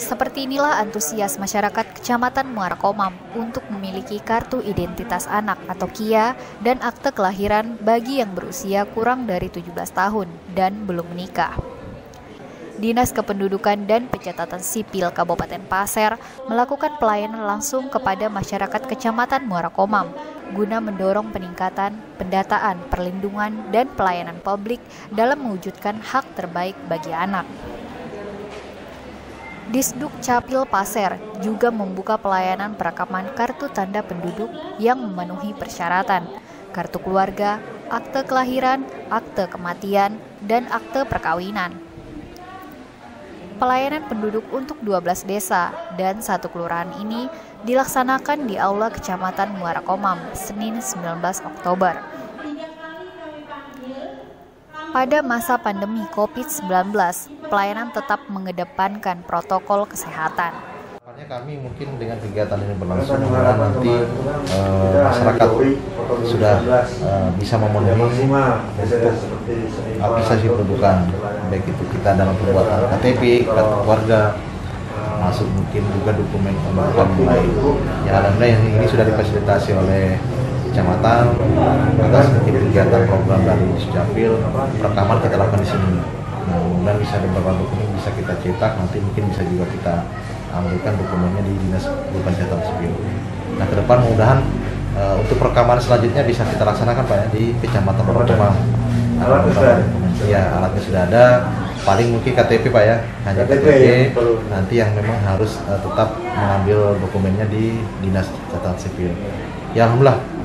Seperti inilah antusias masyarakat Kecamatan Muara Komam untuk memiliki kartu identitas anak atau KIA dan akte kelahiran bagi yang berusia kurang dari 17 tahun dan belum menikah. Dinas Kependudukan dan Pencatatan Sipil Kabupaten Pasir melakukan pelayanan langsung kepada masyarakat Kecamatan Muara Komam guna mendorong peningkatan pendataan, perlindungan, dan pelayanan publik dalam mewujudkan hak terbaik bagi anak. Disduk Capil Pasir juga membuka pelayanan perekaman kartu tanda penduduk yang memenuhi persyaratan, kartu keluarga, akte kelahiran, akte kematian, dan akte perkawinan. Pelayanan penduduk untuk 12 desa dan satu kelurahan ini dilaksanakan di Aula Kecamatan Muara Komam, Senin 19 Oktober. Pada masa pandemi COVID-19, pelayanan tetap mengedepankan protokol kesehatan. Kami mungkin dengan kegiatan ini berlangsung nanti uh, masyarakat sudah uh, bisa memenuhi aplikasi pendudukan baik itu kita dalam pembuatan KTP, kartu keluarga, masuk mungkin juga dokumen pendudukan lain. Ya alhamdulillah ini sudah difasilitasi oleh kecamatan atas kegiatan program dari Sujapil perekaman kita lakukan di sini. Nah, mudah bisa beberapa dokumen bisa kita cetak, nanti mungkin bisa juga kita ambilkan dokumennya di dinas pencatatan sipil. Nah, ke depan mudahan uh, untuk perekaman selanjutnya bisa kita laksanakan Pak ya di Kecamatan Borotomang. Alat ya alatnya sudah ada. Paling mungkin KTP Pak ya, hanya KTP. Ya, nanti yang memang harus uh, tetap mengambil dokumennya di dinas catatan sipil. Ya alhamdulillah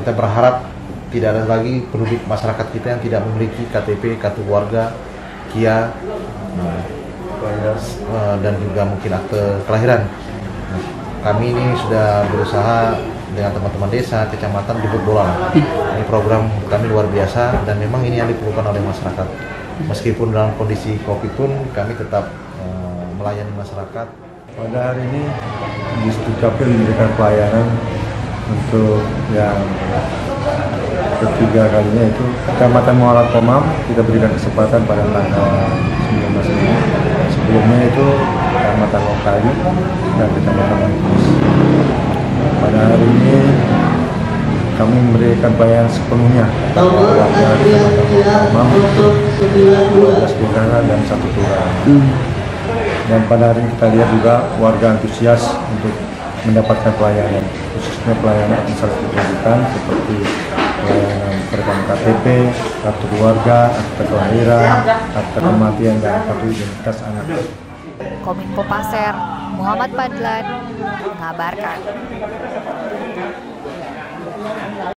kita berharap tidak ada lagi penduduk masyarakat kita yang tidak memiliki KTP, kartu warga, KIA, uh, dan juga mungkin akte kelahiran. Nah, kami ini sudah berusaha dengan teman-teman desa, kecamatan jemput bola. Ini program kami luar biasa dan memang ini yang diperlukan oleh masyarakat. Meskipun dalam kondisi COVID pun kami tetap uh, melayani masyarakat. Pada hari ini di Capil memberikan pelayanan untuk yang ketiga kalinya itu Kecamatan Muara Komam kita berikan kesempatan pada tanggal 19 ini. Sebelumnya itu Kecamatan Lokali dan Kecamatan Mangkus pada hari ini kami memberikan pelayanan sepenuhnya warga Kecamatan Muara Komam 12 negara dan satu kelurahan hmm. dan pada hari ini kita lihat juga warga antusias untuk mendapatkan pelayanan khususnya pelayanan administrasi kependudukan seperti pelayanan perekam KTP, kartu keluarga, akte kelahiran, akte kematian dan kartu identitas anak. Kominfo Paser Muhammad Padlan mengabarkan.